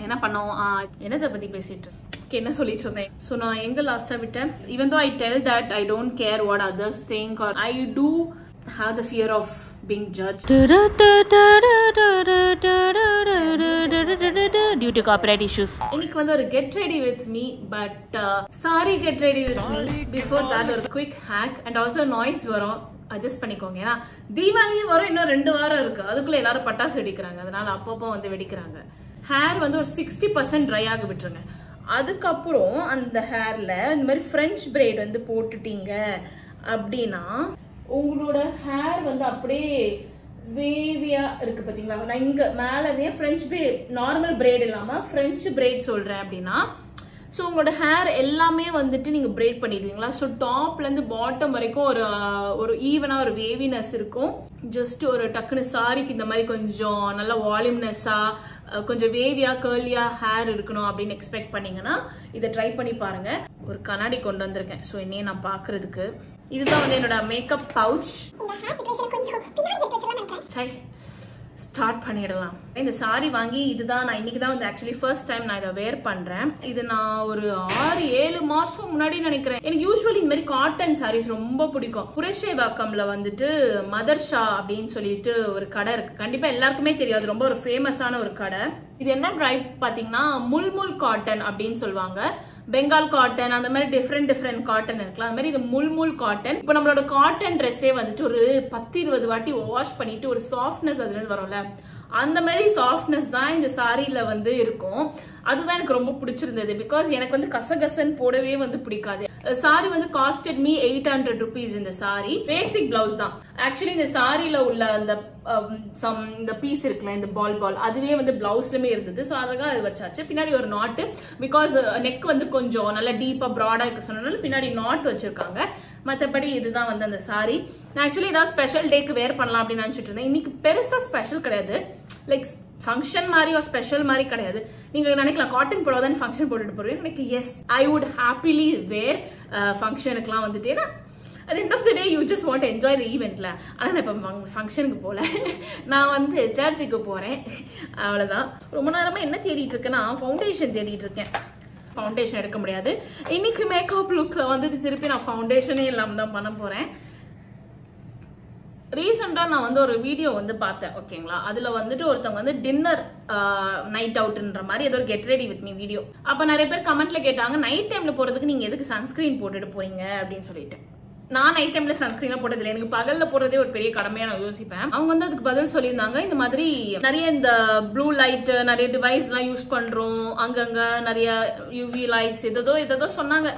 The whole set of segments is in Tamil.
என்ன பண்ணோம்? என்னத்தை பத்தி பேசிட்டு என்ன சொல்லிட்டு இருந்தேன்? ஸோ நான் எங்க லாஸ்டா விட்டேன்? Even though I tell that I don't care what others think are I do have the fear of being judge due to corporate issues இன்னைக்கு வந்து ஒரு get ready with me but sari get ready with me before that ஒரு quick hack and also noise வரும். அட்ஜஸ்ட் பண்ணிக்கோங்க. ஏன்னா தீபாவளியும் வரும் இன்னும் ரெண்டு வாரம் இருக்கு. அதுக்குள்ள எல்லாரும் பட்டாசு வெடிக்கிறாங்க. அதனால அப்பப்போ வந்து வெடிக்கிறாங்க. ஹேர் வந்து ஒரு சிக்ஸ்டி பர்சன்ட் ட்ரை ஆக விட்டுருங்க. அதுக்கப்புறம் அந்த ஹேர்ல இந்த மாதிரி ஃப்ரெஞ்ச் பிரைட் வந்து போட்டுட்டீங்க அப்படின்னா உங்களோட ஹேர் வந்து அப்படியே வேவியா இருக்கு பாத்தீங்களா? நான் இங்க மேலவே ஃப்ரெஞ்ச் பிரேட் நார்மல் பிரேட் இல்லாம ஃப்ரெஞ்ச் பிரேட் சொல்றேன் அப்படின்னா ஸோ உங்களோட ஹேர் எல்லாமே வந்துட்டு நீங்கள் பிரேட் பண்ணிடுவீங்களா? ஸோ டாப்லேருந்து பாட்டம் வரைக்கும் ஒரு ஒரு ஈவனாக ஒரு வேவினஸ் இருக்கும். ஜஸ்ட் ஒரு டக்குனு சாரிக்கு இந்த மாதிரி கொஞ்சம் நல்ல வால்யூம்னஸ்ஸாக கொஞ்சம் வேவியாக கேர்லியாக ஹேர் இருக்கணும் அப்படின்னு எக்ஸ்பெக்ட் பண்ணீங்கன்னா இதை ட்ரை பண்ணி பாருங்க. ஒரு கண்ணாடி கொண்டு வந்திருக்கேன். ஸோ என்னையே நான் பார்க்கறதுக்கு. இதுதான் வந்து என்னோட மேக்கப் பவுச் சை. ஸ்டார்ட் பண்ணிடலாம். இந்த சாரி வாங்கி இதுதான் நான் இன்னைக்கு தான் வந்து ஆக்சுவலி ஃபர்ஸ்ட் டைம் நான் இதை வேர் பண்றேன். இது நான் ஒரு ஆறு ஏழு மாசம் முன்னாடி நினைக்கிறேன். எனக்கு யூஸ்வலி இந்த மாதிரி காட்டன் சாரீஸ் ரொம்ப பிடிக்கும். புரஷேவாக்கம்ல வந்துட்டு மதர் ஷா அப்படின்னு சொல்லிட்டு ஒரு கடை இருக்கு. கண்டிப்பா எல்லாருக்குமே தெரியாது ரொம்ப ஒரு ஃபேமஸான ஒரு கடை. இது என்ன ப்ரைட் பாத்தீங்கன்னா முல்முல் காட்டன் அப்படின்னு சொல்லுவாங்க. பெங்கால் காட்டன் அந்த மாதிரி டிஃப்ரெண்ட் டிஃப்ரெண்ட் காட்டன் இருக்கலாம். அந்த மாதிரி இது முல்முல் காட்டன் இப்போ நம்மளோட காட்டன் ட்ரெஸ்ஸே வந்துட்டு ஒரு பத்து இருபது வாட்டி வாஷ் பண்ணிட்டு ஒரு சாஃப்ட்னஸ் அதுலேருந்து வரும்ல. அந்த மாதிரி சாஃப்ட்னஸ் தான் இந்த சாரியில வந்து இருக்கும். அதுதான் எனக்கு ரொம்ப பிடிச்சிருந்தது. பிகாஸ் எனக்கு வந்து கசகசன் போடவே வந்து பிடிக்காது. சாரி வந்து costed me eight hundred rupees இந்த சாரி பேசிக் பிளவுஸ் தான். ஆக்சுவலி இந்த சாரியில உள்ள அந்த um, சம் இந்த பீஸ் இருக்குல்ல இந்த பால் பால் அதுவே வந்து பிளவுஸ்லமே இருந்தது. ஸோ அழகாக அது வச்சாச்சு. பின்னாடி ஒரு நாட்டு பிகாஸ் நெக் வந்து கொஞ்சம் நல்லா டீப்பாக ப்ராடாக இருக்க சொன்னதுனால பின்னாடி நாட் வச்சிருக்காங்க. மற்றபடி இதுதான் வந்து அந்த சாரி நான் ஆக்சுவலி ஏதாவது ஸ்பெஷல் டேக்கு வேர் பண்ணலாம் அப்படின்னு நினைச்சிட்டு இருந்தேன். இன்னைக்கு பெருசாக ஸ்பெஷல் கிடையாது. லைக் ஃபங்க்ஷன் மாதிரி ஒரு ஸ்பெஷல் மாதிரி கிடையாது. நீங்க நினைக்கலாம் காட்டன் புடவை தான் ஃபங்க்ஷன் போட்டுட்டு போகிறேன் எனக்கு yes I would happily wear ஃபங்க்ஷனுக்குலாம் வந்துட்டு. ஏன்னா at of the day you day you enjoy want ஈவெண்ட்டில் enjoy the நான் இப்போ ஃபங்க்ஷனுக்கு போகல நான் வந்து சர்ச்சுக்கு போறேன். அவ்வளோதான் ரொம்ப நேரமா என்ன தேடிட்டு இருக்கேன்னா ஃபவுண்டேஷன் தேடிட்டு இருக்கேன். ஃபவுண்டேஷன் எடுக்க முடியாது. இன்னைக்கு மேக்கப் லுக்கில் வந்துட்டு திருப்பி நான் ஃபவுண்டேஷனே இல்லாமல் தான் பண்ண போகிறேன் ரீசெண்டாக நான் வந்து ஒரு வீடியோ வந்து பார்த்தேன் ஓகேங்களா அதில் வந்துட்டு ஒருத்தவங்க வந்து டின்னர் நைட் அவுட்ன்ற மாதிரி ஏதோ ஒரு get ready with me video அப்போ நிறைய பேர் கமெண்ட்ல கேட்டாங்க நைட் டைமில் போகிறதுக்கு நீங்கள் எதுக்கு சன்ஸ்கிரீன் போட்டுட்டு போறீங்க? அப்படின்னு சொல்லிட்டு. நான் நைட் டைமில் சன்ஸ்கிரீன்லாம் போட்டதில்லை. எனக்கு பகலில் போடுறதே ஒரு பெரிய கடமையாக நான் யோசிப்பேன். அவங்க வந்து அதுக்கு பதில் சொல்லியிருந்தாங்க இந்த மாதிரி நிறைய இந்த ப்ளூ லைட்டு நிறைய டிவைஸ்லாம் யூஸ் பண்ணுறோம் அங்கங்கே நிறைய யூவி லைட்ஸ் எதோ எதோ சொன்னாங்க.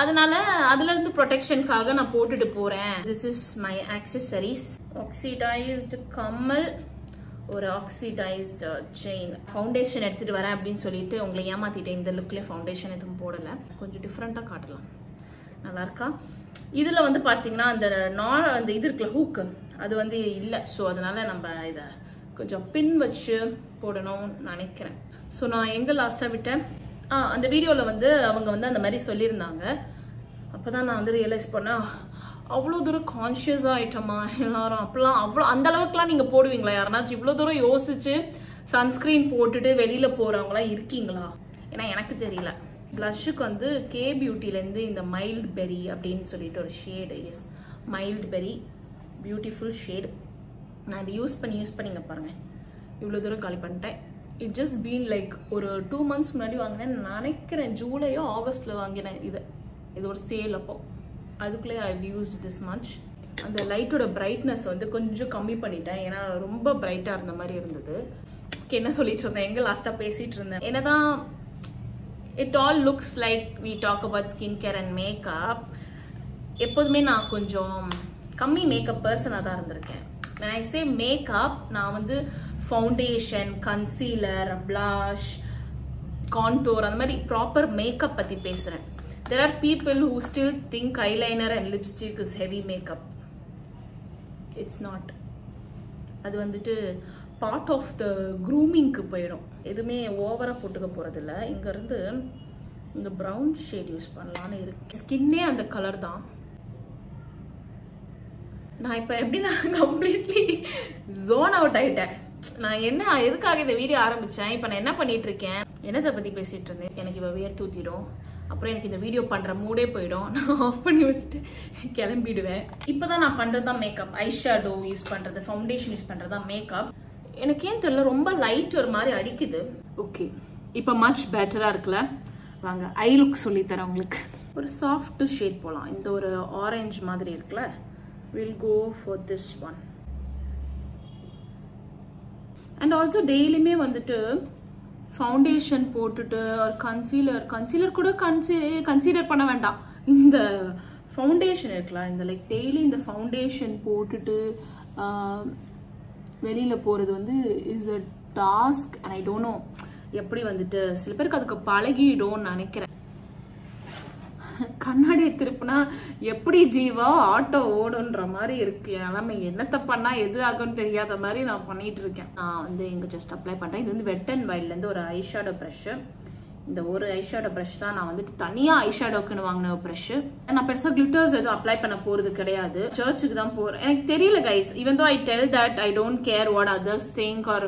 அதனால அதுல இருந்து ப்ரொடெக்ஷனுக்காக நான் போட்டுட்டு போறேன். This is my accessories oxidised கம்மல் ஒரு ஆக்சிடைஸ்டு செயின் ஃபவுண்டேஷன் எடுத்துட்டு வரேன் அப்படின்னு சொல்லிட்டு உங்களை ஏமாத்திட்டேன். இந்த லுக்ல ஃபவுண்டேஷன் எதுவும் போடல. கொஞ்சம் டிஃப்ரெண்டா காட்டலாம். நல்லா இருக்கா? இதுல வந்து பாத்தீங்கன்னா அந்த நா அந்த இது இருக்குல்ல ஹூக்கு அது வந்து இல்லை. ஸோ அதனால நம்ம இதை கொஞ்சம் பின் வச்சு போடணும்னு நினைக்கிறேன். ஸோ நான் எங்க லாஸ்டா விட்டேன்? ஆ அந்த வீடியோவில் வந்து அவங்க வந்து அந்த மாதிரி சொல்லியிருந்தாங்க. அப்போ தான் நான் வந்து ரியலைஸ் பண்ணேன் அவ்வளோ தூரம் கான்ஷியஸ் ஆகிட்டோமா எல்லாரும்? அப்பெல்லாம் அவ்வளோ அந்த அளவுக்குலாம் நீங்கள் போடுவீங்களா? யாருனாச்சும் இவ்வளோ தூரம் யோசிச்சு சன்ஸ்கிரீன் போட்டுட்டு வெளியில் போகிறவங்களாம் இருக்கீங்களா? ஏன்னா எனக்கு தெரியல. ப்ளஷ்ஷுக்கு வந்து கே பியூட்டிலேருந்து இந்த மைல்ட் பெரி அப்படின்னு சொல்லிட்டு ஒரு shade as mild berry beautiful shade நான் இதை யூஸ் பண்ணி யூஸ் பண்ணிங்க பாருங்க. இவ்வளோ தூரம் காலி பண்ணிட்டேன். இட் ஜஸ்ட் பீன் லைக் ஒரு டூ மந்த்ஸ் முன்னாடி வாங்கினேன். நினைக்கிறேன் ஜூலையோ ஆகஸ்ட்டில் வாங்கினேன் இதை. இது ஒரு சேல் அப்போ. அதுக்குள்ளே ஐ யூஸ்ட் திஸ் மச் அந்த லைட்டோட பிரைட்னஸ் வந்து கொஞ்சம் கம்மி பண்ணிட்டேன். ஏன்னா ரொம்ப பிரைட்டாக இருந்த மாதிரி இருந்தது. என்ன சொல்லிட்டு இருந்தேன்? எங்கே லாஸ்ட்டாக பேசிகிட்டு இருந்தேன். என்னதான் it all looks like we talk about skin care and makeup எப்போதுமே நான் கொஞ்சம் கம்மி மேக்கப் பர்சனாக தான் இருந்திருக்கேன். ஐ சே மேக்கப் நான் வந்து ஃபவுண்டேஷன் கன்சீலர் பிளாஷ் கான்டோர் அந்த மாதிரி ப்ராப்பர் மேக்கப் பற்றி பேசுகிறேன் there are people who still think eyeliner and lipstick is heavy makeup it's not அது வந்துட்டு பார்ட் ஆஃப் த க்ரூமிங்க்கு போயிடும். எதுவுமே ஓவராக போட்டுக்க போகிறதில்ல இங்கேருந்து இந்த ப்ரௌன் ஷேட் யூஸ் பண்ணலான்னு இருக்கு ஸ்கின்னே அந்த கலர் தான். நான் இப்போ எப்படி நான் கம்ப்ளீட்லி ஜோன் அவுட் ஆகிட்டேன் நான் என்ன எதுக்காக இந்த வீடியோ ஆரம்பிச்சேன்? இப்போ நான் என்ன பண்ணிட்டு இருக்கேன் என்னத்தை பத்தி பேசிட்டு இருந்தேன்? எனக்கு இப்போ வேர் தூத்திடும். அப்புறம் எனக்கு இந்த வீடியோ பண்ற மூடே போயிடும். நான் ஆஃப் பண்ணி வச்சுட்டு கிளம்பிடுவேன். இப்போதான் நான் பண்றது தான் மேக்கப் ஐ ஷேடோ யூஸ் பண்றது ஃபவுண்டேஷன் யூஸ் பண்றது தான் மேக்கப் எனக்கு ஏன் தெரியல ரொம்ப லைட் ஒரு மாதிரி அடிக்குது. ஓகே இப்போ மச் பெட்டரா இருக்குல்ல? வாங்க ஐ லுக் சொல்லி தரேன் உங்களுக்கு. ஒரு சாஃப்ட் ஷேட் போகலாம் இந்த ஒரு ஆரஞ்சு மாதிரி இருக்குல்ல? Will go for this one and also டெய்லியுமே வந்துட்டு ஃபவுண்டேஷன் போட்டுட்டு ஒரு கன்சீலர் கன்சீலர் கூட கன்சி கன்சீலர் பண்ண வேண்டாம். இந்த ஃபவுண்டேஷன் இருக்கலாம் இந்த லைக் டெய்லி இந்த ஃபவுண்டேஷன் போட்டுட்டு வெளியில் போகிறது வந்து is a task and I don't know எப்படி வந்துட்டு சில பேருக்கு அதுக்கு பழகிடும் நினைக்கிறேன். கண்ணாடியை திருப்புனா எப்படி ஜீவா ஆட்டோ ஓடுன்ற மாதிரி இருக்கு? எல்லாமே என்னத்தை பண்ணா எது ஆகும்னு தெரியாத மாதிரி நான் பண்ணிட்டு இருக்கேன். நான் வந்து இங்க ஜஸ்ட் அப்ளை பண்றேன். இது வந்து வெட் அண்ட் வைல்ட்ல இருந்து ஒரு ஐஷேடோ ப்ரஷ் இந்த ஒரு ஐஷேடோ ப்ரஷ் தான் நான் வந்துட்டு தனியா ஐஷேடோக்குன்னு வாங்கின ப்ரஷ் நான் பெருசா கிளிட்டர்ஸ் எதுவும் அப்ளை பண்ண போறது கிடையாது. சர்ச்சுக்கு தான் போறேன். எனக்கு தெரியல guys even though I tell that I don't care what others think are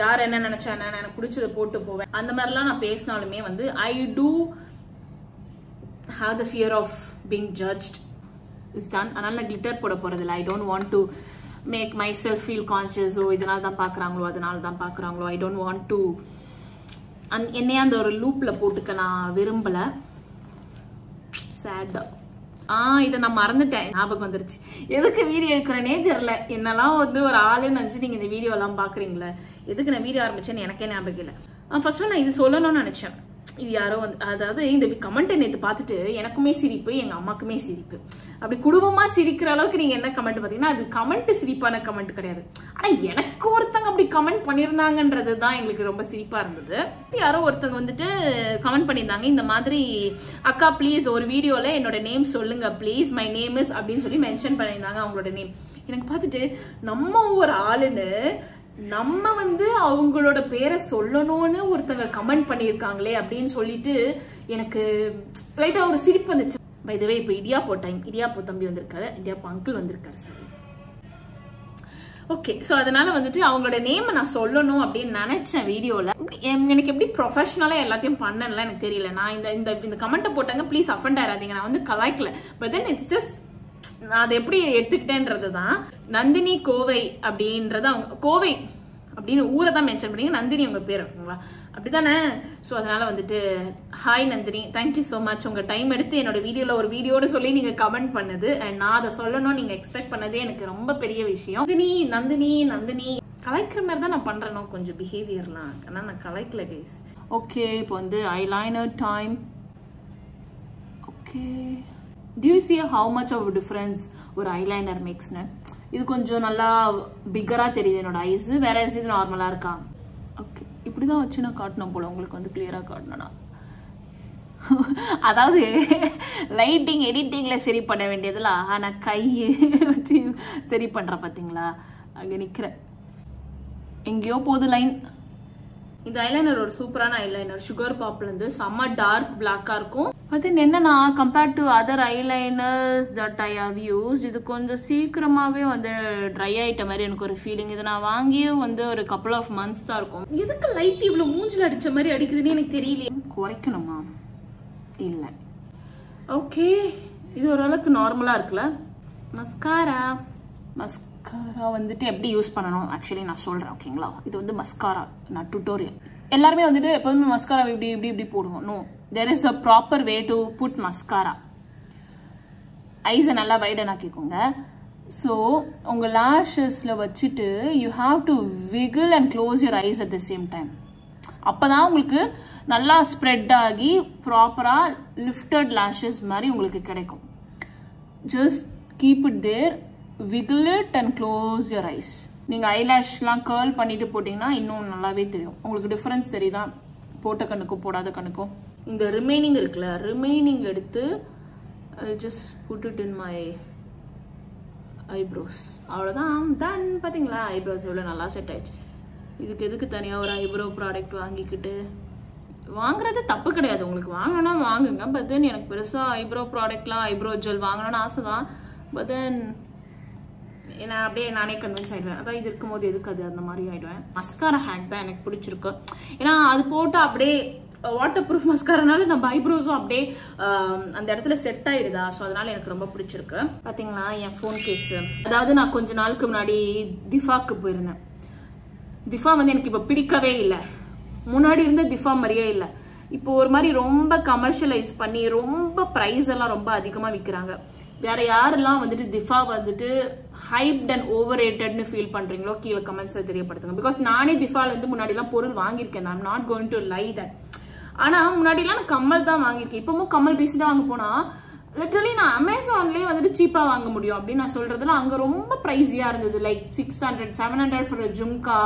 யார் என்ன நினைச்சா என்ன எனக்கு பிடிச்சதை போட்டு போவேன். அந்த மாதிரிலாம் நான் பேசினாலுமே வந்து I do have the fear of being judged is done அதனால நான் கிளிட்டர் போட போகிறதில்ல I don't want to make myself feel conscious ஓ இதனால தான் பார்க்குறாங்களோ அதனால தான் பார்க்குறாங்களோ. ஐ டோன்ட் வாண்ட் டு அந் என்னையே அந்த ஒரு லூப்பில் போட்டுக்க நான் விரும்பலை. சேட் ஆ இதை நான் மறந்துட்டேன். ஞாபகம் வந்துருச்சு. எதுக்கு வீடியோ எடுக்கிறேனே தெரில என்னெல்லாம் வந்து ஒரு ஆளுன்னு நினச்சி நீங்கள் இந்த வீடியோலாம் பார்க்குறீங்களே. எதுக்கு நான் வீடியோ ஆரம்பிச்சேன்னு எனக்கே ஞாபகம் இல்லை. ஃபர்ஸ்ட் நான் இது சொல்லணும்னு நினச்சேன். இது யாரோ வந்து அதாவது இந்த கமெண்ட்டை நேற்று பார்த்துட்டு எனக்குமே சிரிப்பு எங்கள் அம்மாக்குமே சிரிப்பு. அப்படி குடும்பமாக சிரிக்கிற அளவுக்கு நீங்கள் என்ன கமெண்ட் பார்த்தீங்கன்னா அது கமெண்ட் சிரிப்பான கமெண்ட் கிடையாது. ஆனால் எனக்கு ஒருத்தங்க அப்படி கமெண்ட் பண்ணியிருந்தாங்கன்றது தான் எங்களுக்கு ரொம்ப சிரிப்பாக இருந்தது. யாரோ ஒருத்தங்க வந்துட்டு கமெண்ட் பண்ணியிருந்தாங்க இந்த மாதிரி அக்கா ப்ளீஸ் ஒரு வீடியோவில் என்னோட நேம் சொல்லுங்க ப்ளீஸ் மை நேம் இஸ் அப்படின்னு சொல்லி மென்ஷன் பண்ணியிருந்தாங்க அவங்களோட நேம் எனக்கு பார்த்துட்டு நம்ம ஒரு ஆளுன்னு நம்ம வந்து அவங்களோட பேரை சொல்லணும்னு ஒருத்தங்க கமெண்ட் பண்ணியிருக்காங்களே அப்படின்னு சொல்லிட்டு எனக்கு லைட்டாக ஒரு சிரிப்பு வந்துச்சு. பை வே இப்போ இடியாப்போ டைம் இடியாப்போ தம்பி வந்திருக்காரு. இடியாப்போ அங்கிள் வந்திருக்காரு சார் ஓகே ஸோ அதனால வந்துட்டு அவங்களோட நேமை நான் சொல்லணும் அப்படின்னு நினைச்சேன் வீடியோவில் எனக்கு எப்படி ப்ரொஃபஷனலாக எல்லாத்தையும் பண்ணல எனக்கு தெரியல. நான் இந்த இந்த இந்த கமெண்ட்டை போட்டாங்க. ப்ளீஸ் அஃபண்ட் ஆயிடாதீங்க நான் வந்து கலாய்க்கல. பட் தென் இட்ஸ் ஜஸ்ட் நான் அதை எப்படி எடுத்துக்கிட்டேன்றது தான் நந்தினி கோவை அப்படின்றத அவங்க கோவை அப்படின்னு ஊரை தான் மென்ஷன் பண்ணீங்க. நந்தினி உங்கள் பேர் இருக்குங்களா அப்படிதானே ஸோ அதனால் வந்துட்டு hi Nandini. Thank you so much உங்கள் டைம் எடுத்து என்னோட வீடியோவில் ஒரு வீடியோட சொல்லி நீங்கள் கமெண்ட் பண்ணது. அண்ட் நான் அதை சொல்லணும் நீங்கள் எக்ஸ்பெக்ட் பண்ணதே எனக்கு ரொம்ப பெரிய விஷயம். நந்தினி நந்தினி நந்தினி. கலைக்கிற மாதிரி தான் நான் பண்றேனோ? கொஞ்சம் பிஹேவியர்லாம் ஆனால் நான் கலைக்கல கைஸ் ஓகே இப்போ வந்து eyeliner time okay to see how much of difference ஒரு ஐலைனர் மேக்ஸ்னு இது கொஞ்சம் நல்லா பிக்கராக தெரியுது என்னோட ஐஸ் வேற இது நார்மலாக இருக்கா? ஓகே இப்படி தான் வச்சு நான் காட்டணும் போல. உங்களுக்கு வந்து கிளியராக காட்டணும்னா. அதாவது லைட்டிங் எடிட்டிங்கில் சரி பண்ண வேண்டியதில் ஆனால் கை வச்சு சரி பண்ணுறேன் பார்த்தீங்களா அங்கே நிற்கிறேன் எங்கேயோ போகுது லைன் இந்த ஐலைனர் ஒரு சூப்பரான ஐலைனர் சுகர் பாப்ல இருந்து செம்ம டார்க் பிளாக்கா இருக்கும். அது என்னன்னா compared to other eyeliners that I have use இது கொஞ்சம் சீக்கிரமாவே வந்து ட்ரை ஆயிட்ட மாதிரி எனக்கு ஒரு ஃபீலிங் இது நான் வாங்கியே வந்து ஒரு கப்பல் ஆஃப் மந்த்ஸ் தான் இருக்கும். எதுக்கு லைட் இவ்வளவு மூஞ்சில் அடிச்ச மாதிரி அடிக்குதுன்னு எனக்கு தெரியலையே. குறைக்கணுமா? இல்லை. ஓகே இது ஓரளவுக்கு நார்மலா இருக்குல்ல? மஸ்காரா மஸ்காரா வந்துட்டு எப்படி யூஸ் பண்ணணும்? ஆக்சுவலி நான் சொல்கிறேன் ஓகேங்களா இது வந்து மஸ்காரா நான் டுட்டோரியல் எல்லாருமே வந்துட்டு எப்போதுமே மஸ்காரா இப்படி இப்படி இப்படி போடுவோம். No there is a proper way to put mascara ஐஸை நல்லா வைடன் கேட்குங்க ஸோ உங்கள் லாஷஸில் வச்சுட்டு you have to wiggle and close your eyes at the same time அப்போ தான் உங்களுக்கு நல்லா ஸ்ப்ரெட் ஆகி ப்ராப்பராக லிஃப்டட் லாஷஸ் மாதிரி உங்களுக்கு கிடைக்கும். Just keep it there wiggle it and close your eyes நீங்கள் ஐலாஷ்லாம் கேர்ள் பண்ணிட்டு போட்டிங்கன்னா இன்னும் நல்லாவே தெரியும். உங்களுக்கு டிஃப்ரென்ஸ் தெரியுதா? போட்ட கண்ணுக்கும் போடாத கண்ணுக்கும். இந்த ரிமைனிங் இருக்குல்ல ரிமைனிங் எடுத்து just put it in my eyebrows அவ்வளோதான் தான் பார்த்தீங்களா ஐப்ரோஸ் எவ்வளோ நல்லா செட் ஆயிடுச்சு. இதுக்கு எதுக்கு தனியாக ஒரு ஐப்ரோ ப்ராடக்ட் வாங்கிக்கிட்டு? வாங்குறது தப்பு கிடையாது. உங்களுக்கு வாங்கினா வாங்குங்க. பட் தென் எனக்கு பெருசாக ஐப்ரோ ப்ராடக்ட்லாம் ஐப்ரோ ஜெல் வாங்கணும்னு ஆசை தான் பட் தென் ஏன்னா அப்படியே நானே கன்வின்ஸ் ஆயிடுவேன். அதான் இது இருக்கும்போது எதுக்கு அது அந்த மாதிரி ஆயிடுவேன். மஸ்காரா ஹேக் தான் எனக்கு பிடிச்சிருக்கு. ஏன்னா அது போட்டு அப்படியே வாட்டர் ப்ரூஃப் மஸ்காரனால நம்ம ஐப்ரோஸும் அப்படியே அந்த இடத்துல செட் ஆயிடுதா? ஸோ அதனால எனக்கு ரொம்ப பிடிச்சிருக்கு. பாத்தீங்களா என் ஃபோன் கேஸ் அதாவது நான் கொஞ்ச நாளுக்கு முன்னாடி திஃபாக்கு போயிருந்தேன். திஃபா வந்து எனக்கு இப்போ பிடிக்கவே இல்லை. முன்னாடி இருந்த திஃபா மாதிரியே இல்லை. இப்போ ஒரு மாதிரி ரொம்ப கமர்ஷியலைஸ் பண்ணி ரொம்ப ப்ரைஸ் எல்லாம் ரொம்ப அதிகமாக விற்கிறாங்க வேற யாரெல்லாம் வந்துட்டு திஃபா வந்துட்டு ஹைப்ட் அண்ட் ஓவர் ரேட்டட்னு ஃபீல் பண்றீங்களோ கீழே கமெண்ட்ஸில் தெரியப்படுத்துங்க. பிகாஸ் நானே திஃபால இருந்து முன்னாடிலாம் பொருள் வாங்கியிருக்கேன். I'm not going to lie that ஆனா முன்னாடிலாம் நான் கம்மல் தான் வாங்கியிருக்கேன். இப்பவும் கம்மல் ரீசெண்டாக வாங்க போனா லிட்டரலி நான் அமேசான்லேயே வந்துட்டு சீப்பாக வாங்க முடியும் அப்படின்னு நான் சொல்றதுல அங்கே ரொம்ப ப்ரைஸியாக இருந்தது. Like six hundred seven hundred for jhumka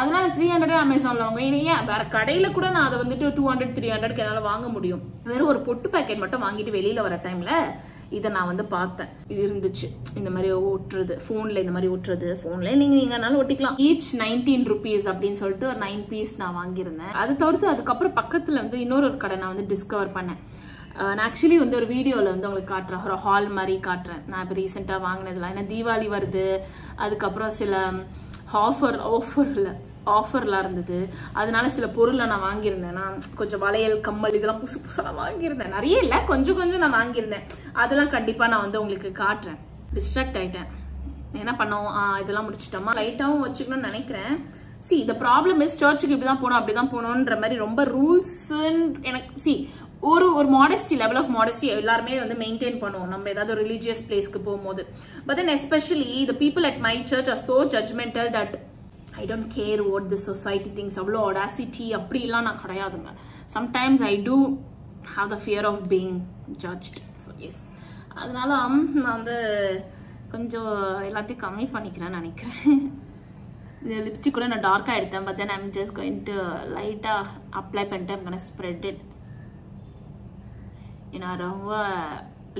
அதனால த்ரீ ஹண்ட்ரடே அமேசான்ல வாங்க ஏன்? வேற கடையில கூட நான் அதை வந்துட்டு டூ ஹண்ட்ரட் த்ரீ ஹண்ட்ரட்க்கு என்னால் வாங்க முடியும். வெறும் ஒரு பொட்டு பேக்கெட் மட்டும் வாங்கிட்டு வெளியில வர டைம்ல இதை நான் வந்து பார்த்தேன். இருந்துச்சு. இந்த மாதிரி ஒட்டுறது ஃபோனில் இந்த மாதிரி ஒட்டுறது ஃபோனில் நீங்கள் நீங்கனாலும் ஒட்டிக்கலாம். ஈச் நைன்டீன் ருபீஸ் அப்படின்னு சொல்லிட்டு ஒரு நைன் பீஸ் நான் வாங்கியிருந்தேன். அது தவிர்த்து அதுக்கப்புறம் பக்கத்தில் வந்து இன்னொரு ஒரு கடை நான் வந்து டிஸ்கவர் பண்ணேன். நான் ஆக்சுவலி வந்து ஒரு வீடியோவில் வந்து உங்களுக்கு காட்டுறேன். ஒரு ஹால் மாதிரி காட்டுறேன். நான் இப்போ ரீசெண்டாக வாங்கினதுலாம் ஏன்னா தீபாவளி வருது. அதுக்கப்புறம் சில ஆஃபர் ஆஃபரில் ஆஃபர்லாம் இருந்தது. அதனால சில பொருளை நான் வாங்கியிருந்தேன். நான் கொஞ்சம் வளையல் கம்மல் இதெல்லாம் புதுசு புதுசாக வாங்கியிருந்தேன். நிறைய இல்லை கொஞ்சம் கொஞ்சம் நான் வாங்கியிருந்தேன். அதெல்லாம் கண்டிப்பாக நான் வந்து உங்களுக்கு காட்டுறேன். டிஸ்ட்ராக்ட் ஆயிட்டேன். என்ன பண்ணோம்? ஆ, இதெல்லாம் முடிச்சிட்டோமா? லைட்டாகவும் வச்சுக்கணும்னு நினைக்கிறேன். சி இந்த ப்ராப்ளம் இஸ் சர்ச்சுக்கு இப்படி தான் போகணும் அப்படி தான் போகணுன்ற மாதிரி ரொம்ப ரூல்ஸுன்னு எனக்கு சி ஒரு ஒரு மாடஸ்டி லெவல் ஆஃப் மாடஸ்டி எல்லாருமே வந்து மெயின்டைன் பண்ணுவோம். நம்ம ஏதாவது ஒரு ரிலீஜியஸ் பிளேஸ்க்கு போகும்போது. But then especially the people at my church are so judgemental that I don't care what the society thinks அவ்வளோ ஒடாசிட்டி அப்படிலாம் நான் கிடையாதுங்க sometimes I do have the fear of being judged so yes அதனால நான் வந்து கொஞ்சம் எல்லாத்தையும் கம்மி பண்ணிக்கிறேன்னு நினைக்கிறேன். இந்த லிப்ஸ்டிக் கூட நான் டார்க்காக எடுத்தேன் but then I'm just going to to லைட்டாக அப்ளை பண்ணிட்டு ஐம் ஸ்ப்ரெட் இட் ஏன்னா ரொம்ப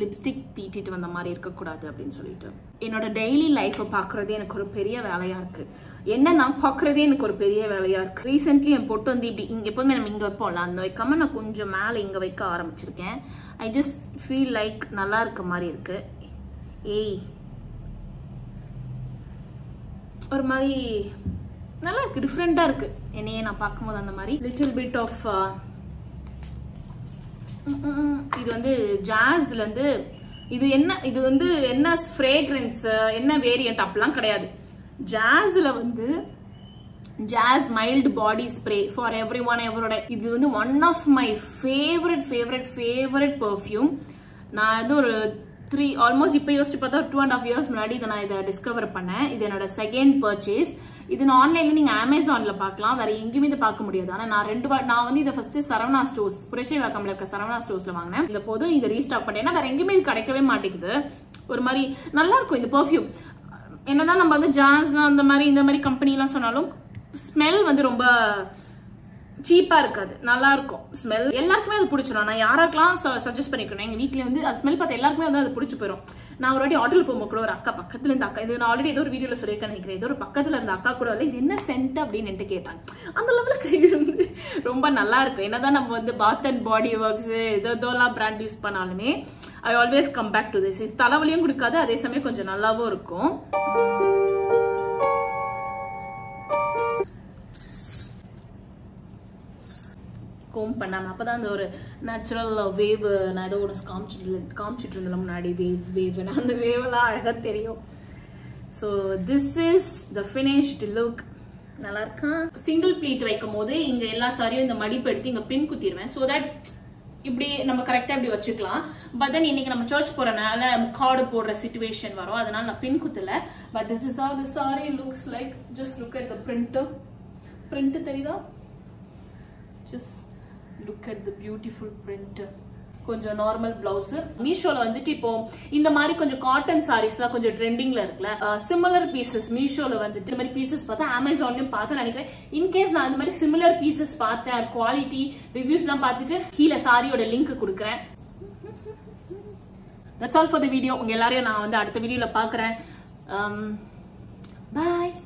லிப்ஸ்டிக் தீட்டிட்டு வந்த மாதிரி இருக்கக்கூடாது அப்படின்னு சொல்லிட்டு. என்னோட டெய்லி லைஃப்பை பார்க்குறதே எனக்கு ஒரு பெரிய வேலையாக இருக்குது என்ன நான் பார்க்குறதே எனக்கு ஒரு பெரிய வேலையாக இருக்குது ரீசெண்ட்லி என் பொட்டு வந்து இப்படி இங்கே எப்போதுமே நம்ம இங்கே வைப்போம்ல அந்த வைக்காம நான் கொஞ்சம் மேலே இங்கே வைக்க ஆரம்பிச்சிருக்கேன். ஐ ஜஸ்ட் ஃபீல் லைக் நல்லா இருக்க மாதிரி இருக்கு. ஏய் ஒரு மாதிரி நல்லா இருக்கு டிஃப்ரெண்ட்டாக இருக்கு. என்னையே நான் பார்க்கும்போது அந்த மாதிரி. லிட்டில் பிட் ஆஃப் இது வந்து ஜாஸ்லேருந்து இது என்ன இது வந்து என்ன ஃப்ரேக்ரன்ஸ் என்ன வேரியன்ட் அப்படிலாம் கிடையாது. ஜாஸ்ல வந்து Jazz mild body spray for everyone எவரோட இது வந்து one of my favourite favourite favourite perfume நான் வந்து ஒரு த்ரீ ஆல்மோஸ்ட் இப்போ யோசிச்சு பார்த்தா டூ அண்ட் ஆஃப் இயர்ஸ் முன்னாடி இதை நான் இதை டிஸ்கவர் பண்ணேன். இது என்னோட செகண்ட் பர்ச்சேஸ் இது நான் ஆன்லைன்ல நீங்க அமேசான்ல பார்க்கலாம். வேற எங்கேயுமே இதை பார்க்க முடியாது. ஆனால் நான் ரெண்டு வா- நான் வந்து இதை ஃபர்ஸ்ட் சரவணா ஸ்டோர்ஸ் புரட்சி வாக்கம்ல இருக்க சரவணா ஸ்டோர்ஸ்ல வாங்கினேன். இந்த போதும் இதை ரீஸ்டாக் பண்ணேன். ஏன்னா வேற எங்கேயுமே இது கிடைக்கவே மாட்டேங்குது. ஒரு மாதிரி நல்லா இருக்கும் இந்த பர்ஃப்யூம் என்னதான் நம்ம வந்து ஜாஸ் அந்த மாதிரி இந்த மாதிரி கம்பெனிலாம் சொன்னாலும் ஸ்மெல் வந்து ரொம்ப சீப்பா இருக்காது. நல்லா இருக்கும் ஸ்மெல் எல்லாருக்குமே அது பிடிச்சிடும் நான் யாராக்கெல்லாம் சஜஸ்ட் பண்ணிக்கணும் எங்க வீட்ல வந்து அது ஸ்மெல் பார்த்து எல்லாருக்குமே வந்து அது பிடிச்சி போயிடும் நான் ஒரு வாட்டி ஹோட்டல் போகும்போது கூட ஒரு அக்கா பக்கத்துல இருந்த அக்கா இது நான் ஆல்ரெடி ஏதோ ஒரு வீடியோல சொல்லியிருக்கேன் நினைக்கிறேன். ஏதோ ஒரு பக்கத்துல இருந்த அக்கா கூட வந்து இது என்ன சென்ட் அப்படின்னு கேட்டாங்க. அந்த லெவலுக்கு இது வந்து ரொம்ப நல்லா இருக்கும் என்னதான் நம்ம வந்து பாத் அண்ட் பாடி ஒர்க்ஸ் ஏதோ இதோலாம் பிராண்ட் யூஸ் பண்ணாலுமே I always come back to this தலைவலியும் கொடுக்காது அதே சமயம் கொஞ்சம் நல்லாவும் இருக்கும். கோம் அப்போ தான் அந்த ஒரு நேச்சுரல் வேவ் நான் ஏதோ ஒன்று காமிச்சிட்டு காமிச்சிட்டு இருந்தேன் முன்னாடி வேவ் வேவ் அந்த வேவெல்லாம் அழகாக தெரியும். So this is the finished look நல்லா இருக்கா? சிங்கிள் ப்ளீட் வைக்கும் போது இங்கே எல்லா சாரியும் இந்த மடிப்பு எடுத்து இங்கே பின் குத்திடுவேன். ஸோ தட் இப்படி நம்ம கரெக்டாக இப்படி வச்சுக்கலாம். பட் தென் இன்னைக்கு நம்ம சர்ச் போறனால கார்டு போடுற சுச்சுவேஷன் வரும். அதனால நான் pin குத்துல. But this is all the sari looks like just look at the print print தெரியுதா? Just look at the beautiful print கொஞ்சம் நார்மல் பிளவுஸ் மீஷோல வந்துட்டு இப்போ இந்த மாதிரி கொஞ்சம் காட்டன் சாரீஸ்லாம் கொஞ்சம் ட்ரெண்டிங்ல இருக்குல்ல சிமிலர் பீசஸ் மீஷோல வந்துட்டு இந்த மாதிரி பீசஸ் பார்த்தா அமேசான்லயும் பார்த்து நினைக்கிறேன். இன்கேஸ் நான் இந்த மாதிரி சிமிலர் பீசஸ் பார்த்தேன் குவாலிட்டி ரிவ்யூஸ் எல்லாம் பார்த்துட்டு கீழே சாரியோட லிங்க் கொடுக்குறேன். That's all for the video உங்க எல்லாரையும் நான் வந்து அடுத்த வீடியோல பாக்குறேன் பாய் um,